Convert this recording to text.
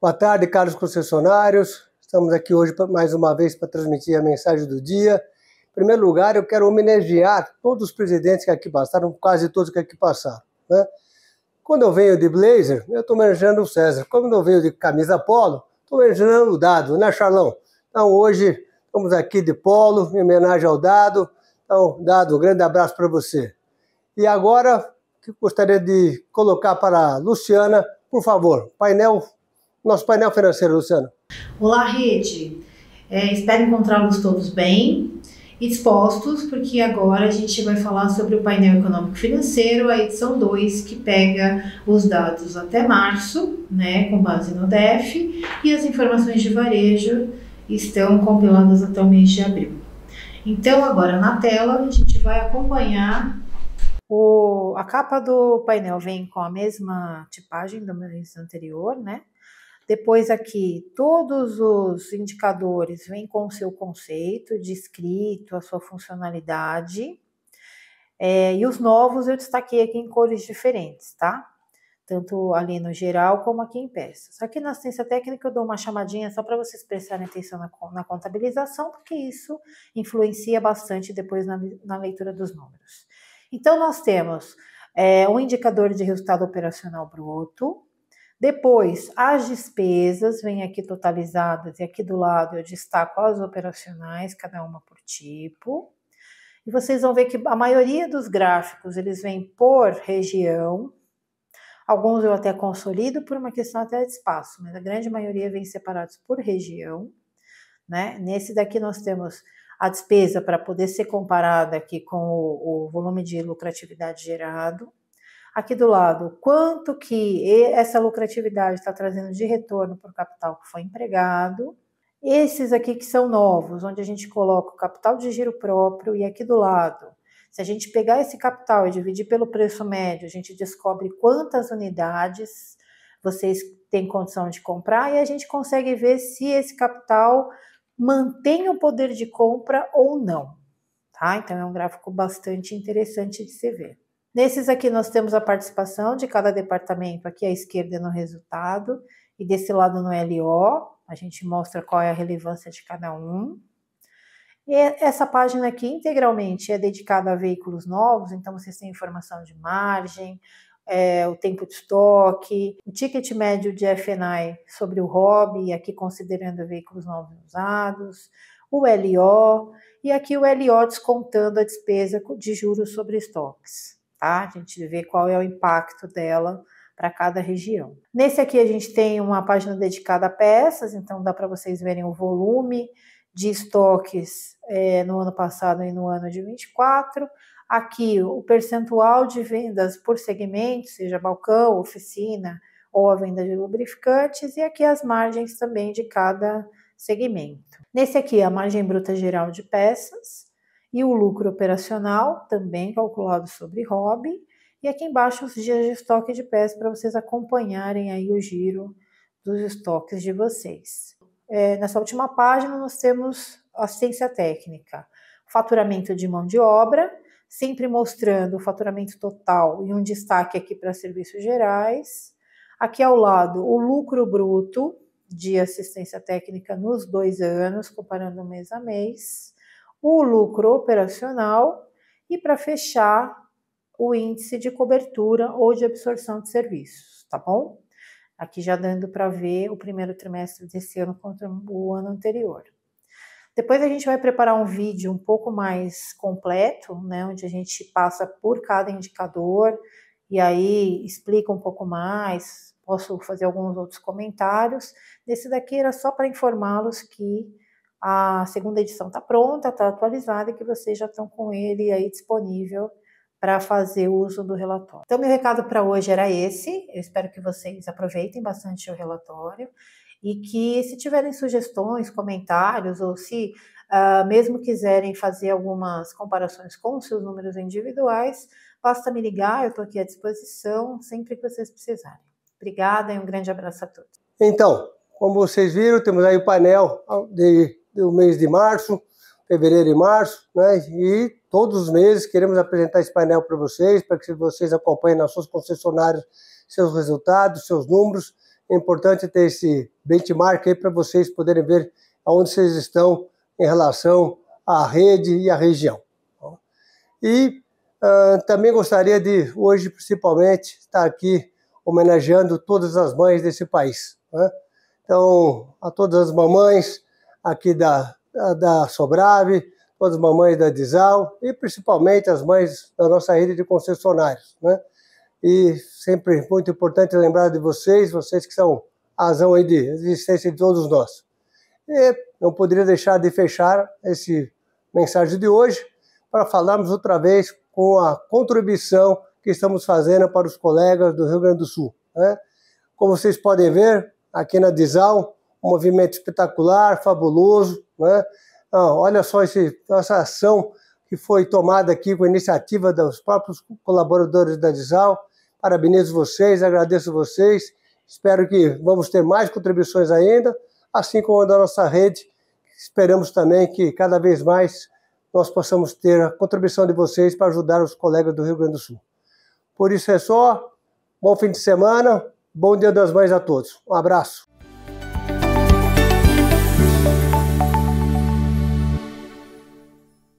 Boa tarde, caros concessionários. Estamos aqui hoje mais uma vez para transmitir a mensagem do dia. Em primeiro lugar, eu quero homenagear todos os presidentes que aqui passaram, quase todos que aqui passaram. Né? Quando eu venho de blazer, eu estou homenageando o César. Quando eu venho de camisa polo, estou homenageando o Dado, né, Charlão? Então, hoje, estamos aqui de polo, em homenagem ao Dado. Então, Dado, um grande abraço para você. E agora, gostaria de colocar para a Luciana, por favor, painel nosso painel financeiro, Luciano. Olá, rede. É, espero encontrá-los todos bem e dispostos, porque agora a gente vai falar sobre o painel econômico financeiro, a edição 2, que pega os dados até março, né, com base no DEF, e as informações de varejo estão compiladas até o mês de abril. Então, agora na tela, a gente vai acompanhar o, a capa do painel vem com a mesma tipagem do mês anterior, né? Depois aqui, todos os indicadores vêm com o seu conceito descrito, a sua funcionalidade. É, e os novos eu destaquei aqui em cores diferentes, tá? Tanto ali no geral como aqui em peças. Aqui na assistência técnica eu dou uma chamadinha só para vocês prestarem atenção na, na, contabilização, porque isso influencia bastante depois na, na leitura dos números. Então, nós temos é, um indicador de resultado operacional bruto, depois, as despesas vêm aqui totalizadas e aqui do lado eu destaco as operacionais, cada uma por tipo. E vocês vão ver que a maioria dos gráficos eles vêm por região. Alguns eu até consolido por uma questão até de espaço, mas a grande maioria vem separados por região. Né? Nesse daqui nós temos a despesa para poder ser comparada aqui com o, o volume de lucratividade gerado. Aqui do lado, quanto que essa lucratividade está trazendo de retorno para o capital que foi empregado. Esses aqui que são novos, onde a gente coloca o capital de giro próprio, e aqui do lado, se a gente pegar esse capital e dividir pelo preço médio, a gente descobre quantas unidades vocês têm condição de comprar e a gente consegue ver se esse capital mantém o poder de compra ou não. Tá? Então é um gráfico bastante interessante de se ver. Nesses aqui nós temos a participação de cada departamento aqui à esquerda no resultado e desse lado no LO, a gente mostra qual é a relevância de cada um. E essa página aqui integralmente é dedicada a veículos novos, então vocês têm informação de margem, é, o tempo de estoque, o ticket médio de FNI sobre o hobby, aqui considerando veículos novos usados, o LO, e aqui o LO descontando a despesa de juros sobre estoques tá? A gente vê qual é o impacto dela para cada região. Nesse aqui a gente tem uma página dedicada a peças, então dá para vocês verem o volume de estoques é, no ano passado e no ano de 24. Aqui o percentual de vendas por segmento, seja balcão, oficina ou a venda de lubrificantes, e aqui as margens também de cada segmento. Nesse aqui a margem bruta geral de peças, e o lucro operacional, também calculado sobre hobby. E aqui embaixo os dias de estoque de pés para vocês acompanharem aí o giro dos estoques de vocês. É, nessa última página nós temos assistência técnica, faturamento de mão de obra, sempre mostrando o faturamento total e um destaque aqui para serviços gerais. Aqui ao lado, o lucro bruto de assistência técnica nos dois anos, comparando mês a mês o lucro operacional e para fechar o índice de cobertura ou de absorção de serviços, tá bom? Aqui já dando para ver o primeiro trimestre desse ano contra o ano anterior. Depois a gente vai preparar um vídeo um pouco mais completo, né, onde a gente passa por cada indicador e aí explica um pouco mais. Posso fazer alguns outros comentários. Nesse daqui era só para informá-los que a segunda edição está pronta, está atualizada e que vocês já estão com ele aí disponível para fazer uso do relatório. Então, meu recado para hoje era esse. Eu espero que vocês aproveitem bastante o relatório e que, se tiverem sugestões, comentários ou se uh, mesmo quiserem fazer algumas comparações com seus números individuais, basta me ligar, eu estou aqui à disposição sempre que vocês precisarem. Obrigada e um grande abraço a todos. Então, como vocês viram, temos aí o painel de do mês de março, fevereiro e março, né? E todos os meses queremos apresentar esse painel para vocês, para que vocês acompanhem nas suas concessionárias seus resultados, seus números é importante ter esse benchmark aí para vocês poderem ver aonde vocês estão em relação à rede e à região. E uh, também gostaria de, hoje principalmente, estar aqui homenageando todas as mães desse país. Né? Então, a todas as mamães aqui da, da, Sobrave, todas as mamães da Dizal e principalmente as mães da nossa rede de concessionários. Né? E sempre muito importante lembrar de vocês, vocês que são a razão aí de existência de todos nós. E não poderia deixar de fechar esse mensagem de hoje para falarmos outra vez com a contribuição que estamos fazendo para os colegas do Rio Grande do Sul. Né? Como vocês podem ver, aqui na Dizal, um movimento espetacular, fabuloso. Né? Ah, olha só esse, essa ação que foi tomada aqui com a iniciativa dos próprios colaboradores da Dizal. Parabenizo vocês, agradeço vocês. Espero que vamos ter mais contribuições ainda, assim como da nossa rede. Esperamos também que cada vez mais nós possamos ter a contribuição de vocês para ajudar os colegas do Rio Grande do Sul. Por isso é só. Bom fim de semana. Bom Dia das Mães a todos. Um abraço.